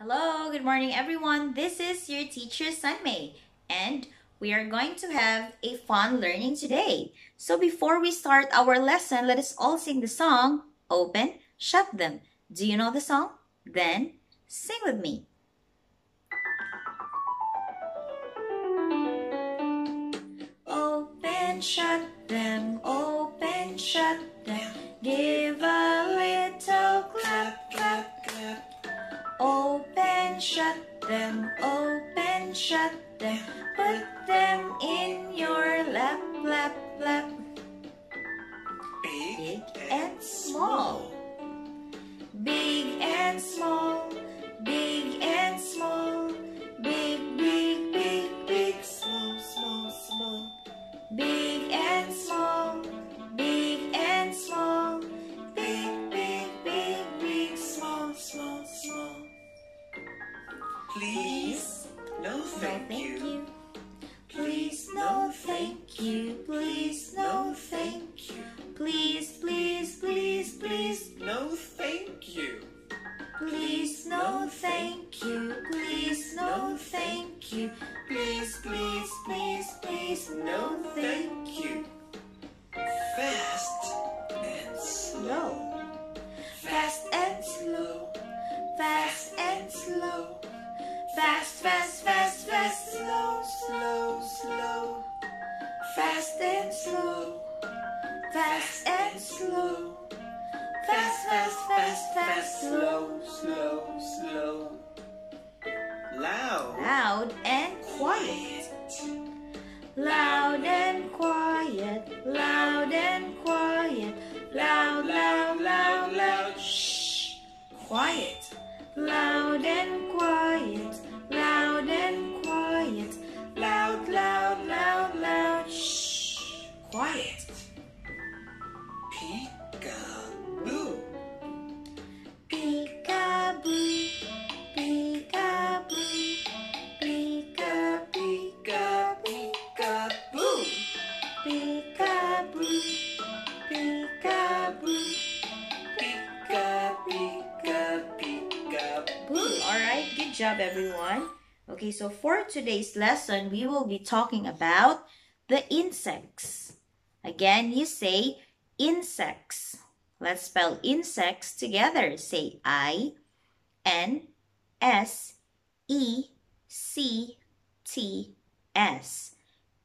Hello, good morning everyone. This is your teacher Sunmay and we are going to have a fun learning today. So before we start our lesson, let us all sing the song Open, Shut Them. Do you know the song? Then sing with me. Open, shut them, open, shut them. Give a little clap, them, open, shut them. Put them in your lap, lap, lap. Big, Big and small. Big and small, Please, no thank you. Please, no, thank you. Please, no, thank you. Please, please, please, please. No fast, slow, slow, slow. Loud. Loud and quiet. Loud and quiet. Loud and quiet. Loud, loud, loud, loud. Shh. Quiet. Loud and quiet. Loud and quiet. Loud, loud, loud, loud. Shh. Quiet. Peekaboo. Peekaboo. Job everyone. Okay, so for today's lesson, we will be talking about the insects. Again, you say insects. Let's spell insects together. Say I N S E C T S.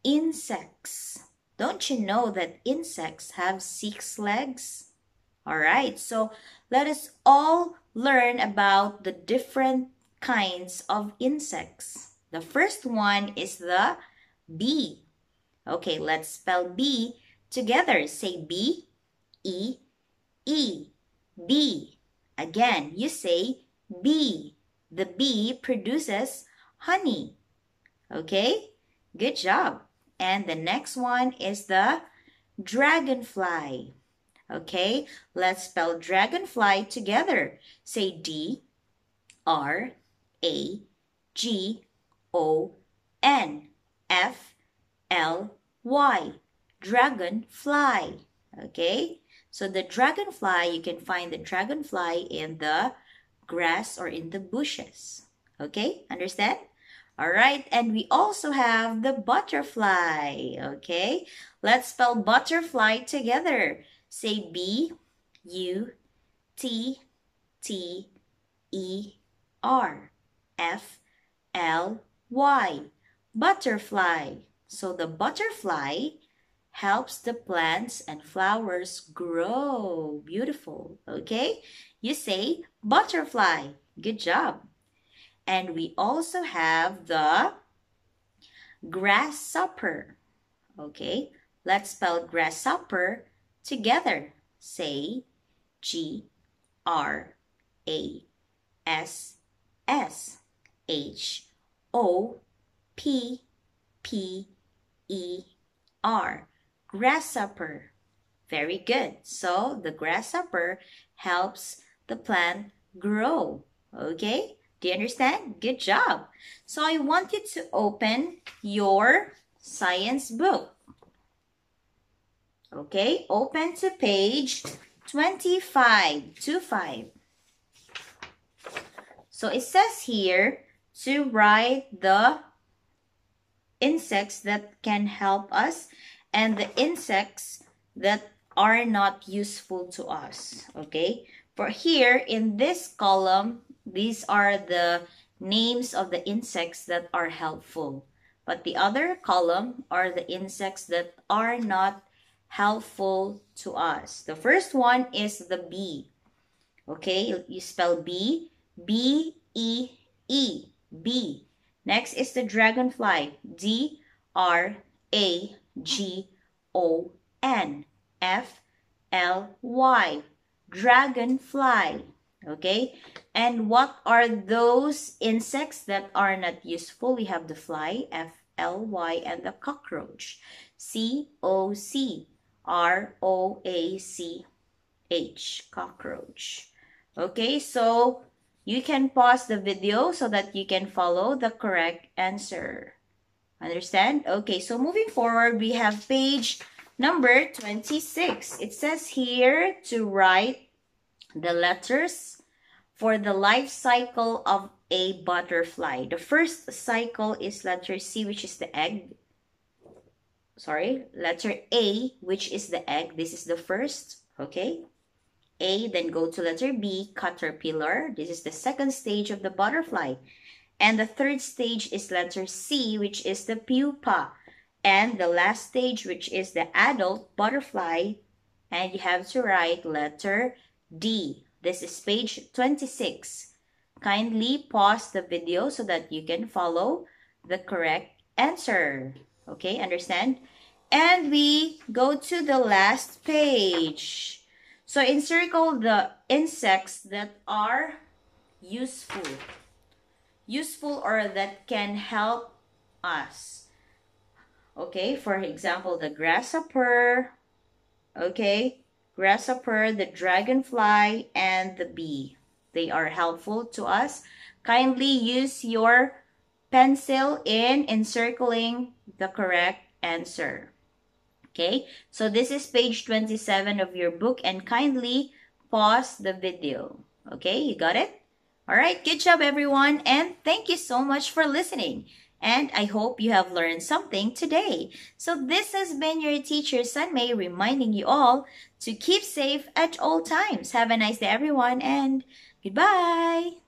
Insects. Don't you know that insects have six legs? Alright, so let us all learn about the different kinds of insects. The first one is the bee. Okay, let's spell bee together. Say B E E. Again, you say bee. The bee produces honey. Okay? Good job. And the next one is the dragonfly. Okay, let's spell dragonfly together. Say D R A G O N F L Y. Dragonfly. Okay, so the dragonfly, you can find the dragonfly in the grass or in the bushes. Okay, understand? All right, and we also have the butterfly. Okay, let's spell butterfly together. Say B U T T E R F L Y. Butterfly. So the butterfly helps the plants and flowers grow beautiful. Okay? You say butterfly. Good job. And we also have the grasshopper. Okay? Let's spell grasshopper together. Say G R A S S H O P P E R. Grasshopper. Very good. So the grasshopper helps the plant grow. Okay? Do you understand? Good job. So I want you to open your science book. Okay, open to page 25, 25. So it says here to write the insects that can help us and the insects that are not useful to us. Okay? For here in this column, these are the names of the insects that are helpful. But the other column are the insects that are not helpful to us. The first one is the bee. Okay, you spell B, B E E, bee. Next is the dragonfly, D R A G O N, F L Y, dragonfly. Okay, and what are those insects that are not useful? We have the fly, F L Y, and the cockroach, C O C R O A C H, cockroach. Okay, so you can pause the video so that you can follow the correct answer. Understand? Okay, so moving forward, we have page number 26. It says here to write the letters for the life cycle of a butterfly. The first cycle is letter C, which is the egg. Sorry, letter A, which is the egg. This is the first, okay? A, then go to letter B, caterpillar. This is the second stage of the butterfly. And the third stage is letter C, which is the pupa. And the last stage, which is the adult butterfly. And you have to write letter D. This is page 26. Kindly pause the video so that you can follow the correct answer. Okay, understand? And we go to the last page. So encircle the insects that are useful. Useful or that can help us. Okay, for example, the grasshopper. Okay, grasshopper, the dragonfly, and the bee. They are helpful to us. Kindly use your pencil in encircling the correct answer. Okay, so this is page 27 of your book and kindly pause the video. Okay, you got it? All right, good job everyone and thank you so much for listening. And I hope you have learned something today. So this has been your teacher Sunmay reminding you all to keep safe at all times. Have a nice day everyone and goodbye.